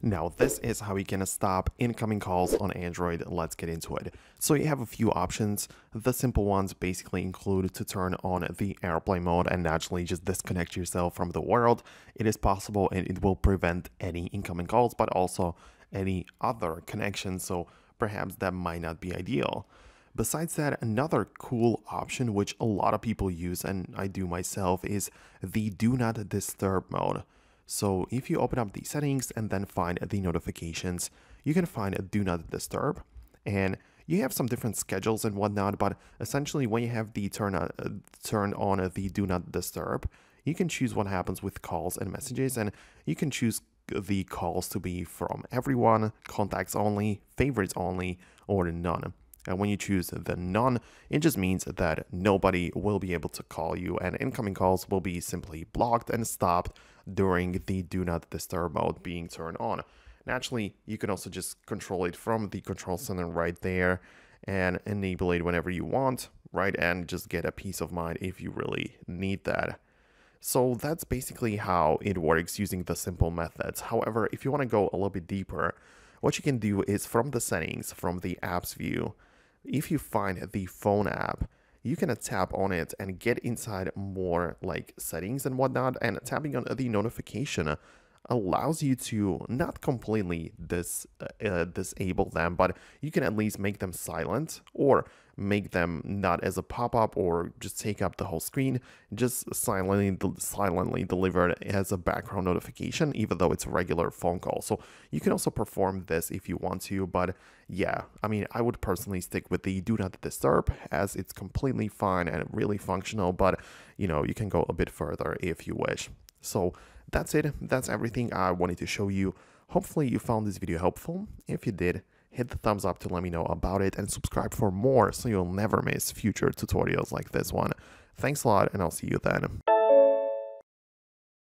Now this is how you can stop incoming calls on Android. Let's get into it. So you have a few options. The simple ones basically include to turn on the airplane mode and naturally just disconnect yourself from the world. It is possible and it will prevent any incoming calls but also any other connections so perhaps that might not be ideal. Besides that, another cool option which a lot of people use and I do myself is the do not disturb mode. So if you open up the settings and then find the notifications, you can find do not disturb and you have some different schedules and whatnot, but essentially when you have the turn, uh, on the do not disturb, you can choose what happens with calls and messages and you can choose the calls to be from everyone, contacts only, favorites only, or none. And when you choose the none, it just means that nobody will be able to call you and incoming calls will be simply blocked and stopped during the do not disturb mode being turned on. Naturally, you can also just control it from the control center right there and enable it whenever you want, right? And just get a peace of mind if you really need that. So that's basically how it works using the simple methods. However, if you want to go a little bit deeper, what you can do is from the settings, from the apps view, if you find the phone app, you can tap on it and get inside more like settings and whatnot. And tapping on the notification allows you to not completely dis uh, disable them, but you can at least make them silent or make them not as a pop-up or just take up the whole screen, just silently silently deliver it as a background notification, even though it's a regular phone call. So you can also perform this if you want to, but yeah, I mean, I would personally stick with the do not disturb as it's completely fine and really functional, but you know, you can go a bit further if you wish. So that's it. That's everything I wanted to show you. Hopefully you found this video helpful. If you did, hit the thumbs up to let me know about it and subscribe for more so you'll never miss future tutorials like this one. Thanks a lot and I'll see you then.